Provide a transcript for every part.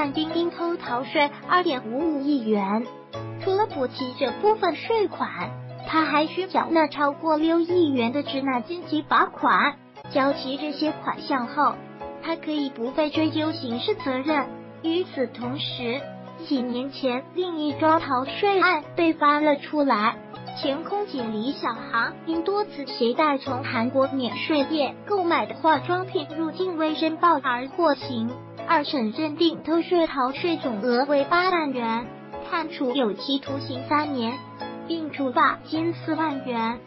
范冰冰偷逃税二点五五亿元。除了补齐这部分税款，他还需缴纳超过六亿元的滞纳金及罚款。交齐这些款项后，他可以不被追究刑事责任。与此同时，几年前另一桩逃税案被发了出来，前空姐李小航因多次携带从韩国免税店购买的化妆品入境未申报而获刑。二审认定偷税逃税总额为八万元，判处有期徒刑三年，并处罚金四万元。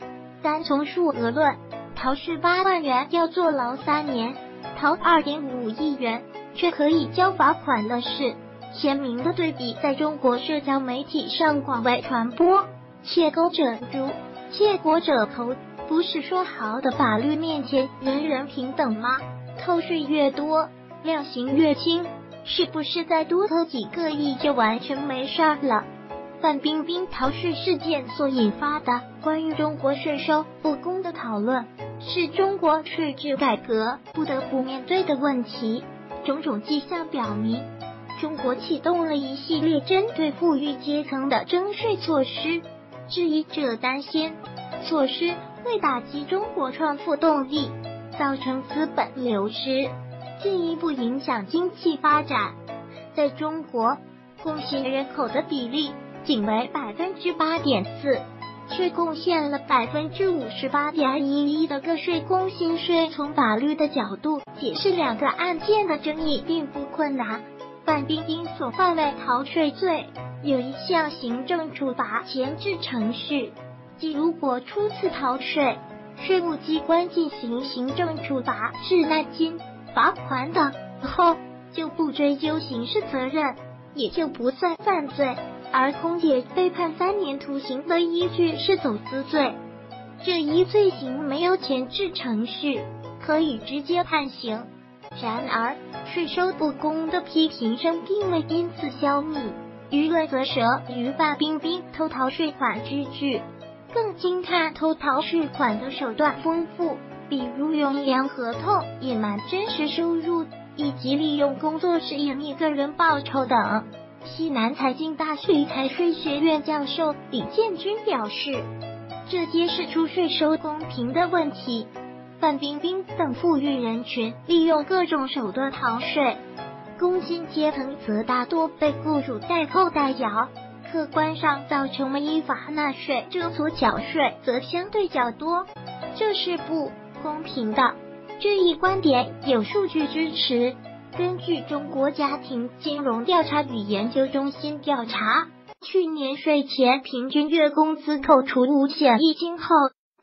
单从数额论，逃税八万元要坐牢三年，逃二点五亿元却可以交罚款的是。鲜明的对比在中国社交媒体上广为传播。窃钩者诛，窃国者仇，不是说好的法律面前人人平等吗？偷税越多，量刑越轻，是不是再多偷几个亿就完全没事了？范冰冰逃税事件所引发的关于中国税收不公的讨论，是中国税制改革不得不面对的问题。种种迹象表明。中国启动了一系列针对富裕阶层的征税措施，质疑者担心措施会打击中国创富动力，造成资本流失，进一步影响经济发展。在中国，贡献人口的比例仅为百分之八点四，却贡献了百分之五十八点一一的个税工薪税。从法律的角度解释两个案件的争议并不困难。范冰冰所犯为逃税罪，有一项行政处罚前置程序，即如果初次逃税，税务机关进行行政处罚滞纳金、罚款等后，就不追究刑事责任，也就不算犯罪。而空姐被判三年徒刑的依据是走私罪，这一罪行没有前置程序，可以直接判刑。然而，税收不公的批评声并未因此消弭，舆论则舍于范冰冰偷逃税款之举，更惊叹偷逃税款的手段丰富，比如用量合同隐瞒真实收入，以及利用工作室隐匿个人报酬等。西南财经大学财税学院教授李建军表示，这揭示出税收公平的问题。范冰冰等富裕人群利用各种手段逃税，工薪阶层则大多被雇主代扣代缴，客观上造成了依法纳税者所缴税则相对较多，这是不公平的。这一观点有数据支持。根据中国家庭金融调查与研究中心调查，去年税前平均月工资扣除五险一金后。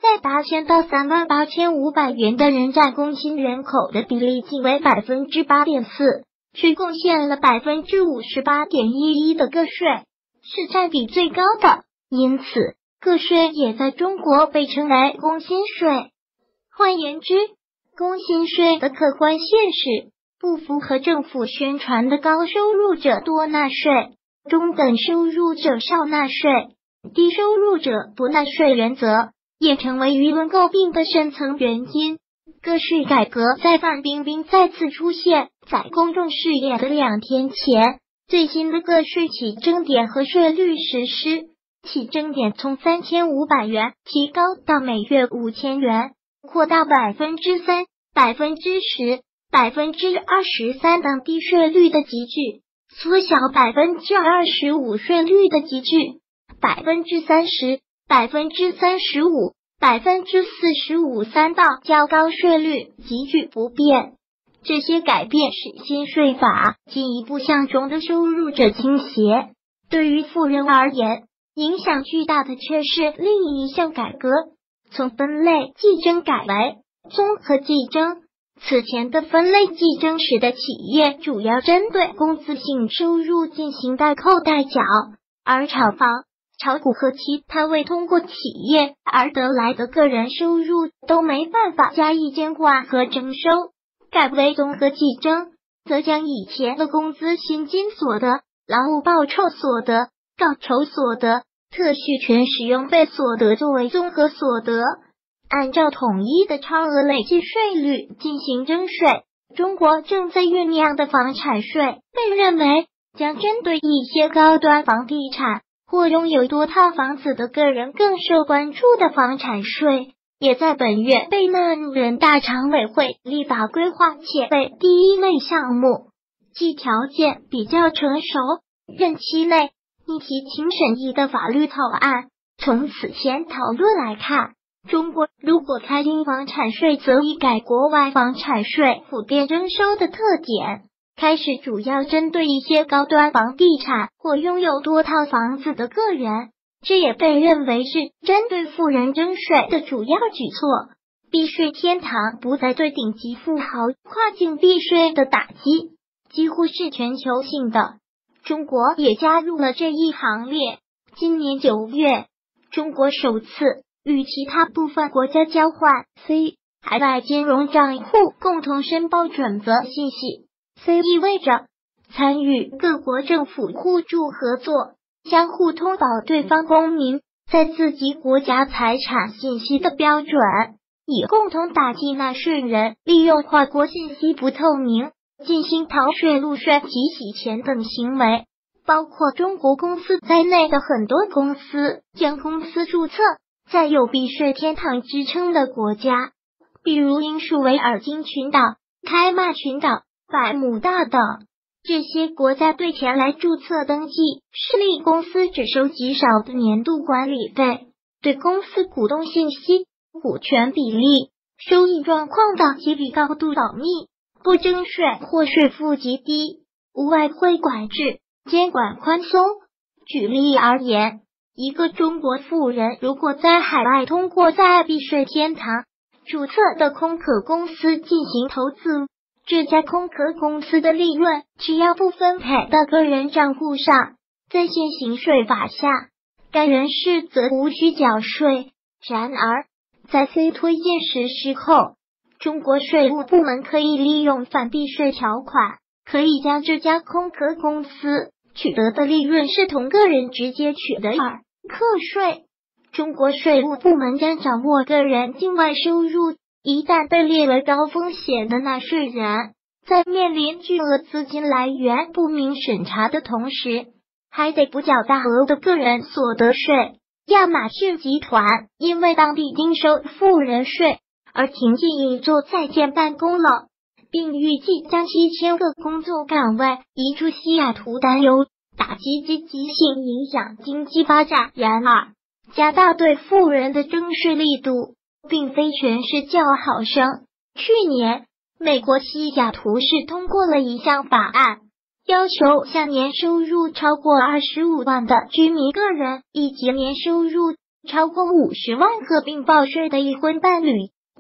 在八千到三万八千五百元的人占工薪人口的比例仅为百分之八点四，却贡献了百分之五十八点一一的个税，是占比最高的。因此，个税也在中国被称为工薪税。换言之，工薪税的客观现实不符合政府宣传的高收入者多纳税，中等收入者少纳税，低收入者不纳税原则。也成为舆论诟病的深层原因。个税改革在范冰冰再次出现在公众视野的两天前，最新的个税起征点和税率实施，起征点从三千五百元提高到每月五千元，扩大百分之三、百分之十、百分之二十三等低税率的集聚，缩小百分之二十五税率的集聚，百分之三十。百分之三十五、百分之四十五三道较高税率急剧不变，这些改变使新税法进一步向中的收入者倾斜。对于富人而言，影响巨大的却是另一项改革，从分类计征改为综合计征。此前的分类计征使得企业主要针对工资性收入进行代扣代缴，而炒房。炒股和其他未通过企业而得来的个人收入都没办法加以监管和征收。改为综合计征，则将以前的工资、薪金所得、劳务报酬所得、报酬所得、特许权使用费所得作为综合所得，按照统一的超额累计税率进行征税。中国正在酝酿的房产税被认为将针对一些高端房地产或拥有多套房子的个人更受关注的房产税，也在本月被纳入人大常委会立法规划，且为第一类项目，即条件比较成熟、任期内拟提请审议的法律草案。从此前讨论来看。中国如果开征房产税，则一改国外房产税普遍征收的特点，开始主要针对一些高端房地产或拥有多套房子的个人。这也被认为是针对富人征税的主要举措。避税天堂不再对顶级富豪跨境避税的打击，几乎是全球性的。中国也加入了这一行列。今年九月，中国首次。与其他部分国家交换 C 海外金融账户共同申报准则信息，C 意味着参与各国政府互助合作，相互通报对方公民在自己国家财产信息的标准，以共同打击纳税人利用跨国信息不透明进行逃税、漏税及洗钱等行为。包括中国公司在内的很多公司将公司注册。在有避税天堂之称的国家，比如英属维尔京群岛、开曼群岛、百慕大等，这些国家对前来注册登记设立公司只收极少的年度管理费，对公司股东信息、股权比例、收益状况等给予高度保密，不征税或税负极低，无外汇管制，监管宽松。举例而言。一个中国富人如果在海外通过在避税天堂注册的空壳公司进行投资，这家空壳公司的利润只要不分配到个人账户上，在现行税法下，该人士则无需缴税。然而，在非推荐实施后，中国税务部门可以利用反避税条款，可以将这家空壳公司取得的利润视同个人直接取得二。课税，中国税务部门将掌握个人境外收入，一旦被列为高风险的纳税人，在面临巨额资金来源不明审查的同时，还得补缴大额的个人所得税。亚马逊集团因为当地应收富人税而停进一座在建办公楼，并预计将七千个工作岗位移出西雅图，担忧。打击积极性影响经济发展。然而，加大对富人的征税力度，并非全是叫好声。去年，美国西雅图市通过了一项法案，要求向年收入超过二十五万的居民个人以及年收入超过五十万合并报税的已婚伴侣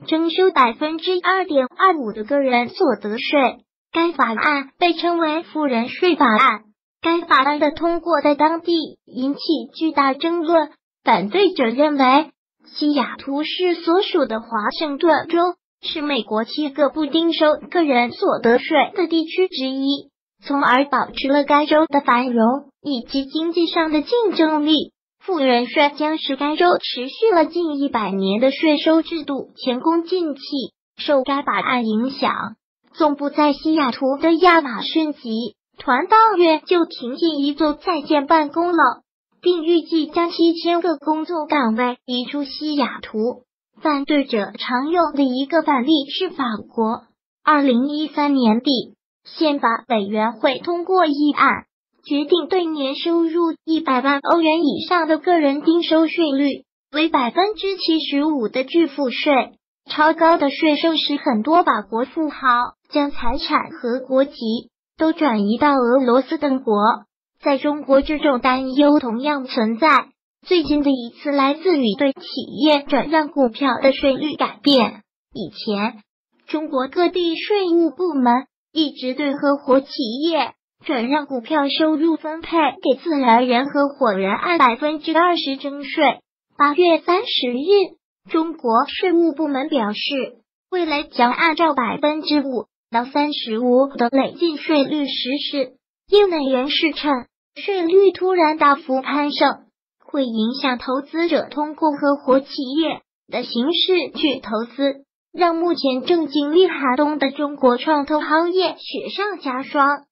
征收百分之二点二五的个人所得税。该法案被称为“富人税法案”。该法案的通过在当地引起巨大争论。反对者认为，西雅图市所属的华盛顿州是美国七个不征收个人所得税的地区之一，从而保持了该州的繁荣以及经济上的竞争力。富人税将使该州持续了近一百年的税收制度前功尽弃。受该法案影响，总部在西雅图的亚马逊集。团当月就停进一座在建办公楼，并预计将七千个工作岗位移出西雅图。反对者常用的一个反例是法国。二零一三年底，宪法委员会通过议案，决定对年收入一百万欧元以上的个人定收税率为百分之七十五的巨富税。超高的税收使很多法国富豪将财产和国籍。都转移到俄罗斯等国，在中国这种担忧同样存在。最近的一次来自于对企业转让股票的税率改变。以前，中国各地税务部门一直对合伙企业转让股票收入分配给自然人合伙人按百分之二十征税。八月三十日，中国税务部门表示，未来将按照百分之五。到三十五的累进税率实施，业内人士称，税率突然大幅攀升，会影响投资者通过合伙企业的形式去投资。让目前正经历寒冬的中国创投行业雪上加霜。